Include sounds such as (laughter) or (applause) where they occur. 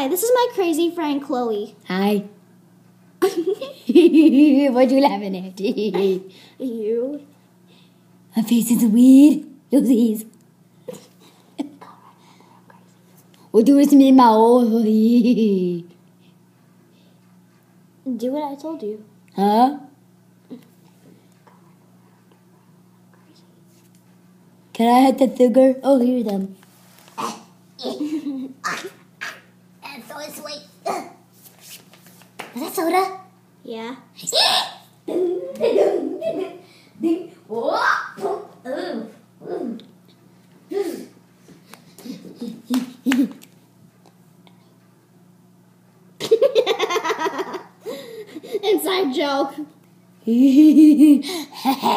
Hi, this is my crazy friend Chloe. Hi. (laughs) what you laughing at? You. My face is weird. Look at these. What do this mean, my old? Do what I told you. Huh? Can I have the sugar? Oh, hear (laughs) them. That's so sweet. Is that soda? Yeah. (laughs) Inside joke. (laughs)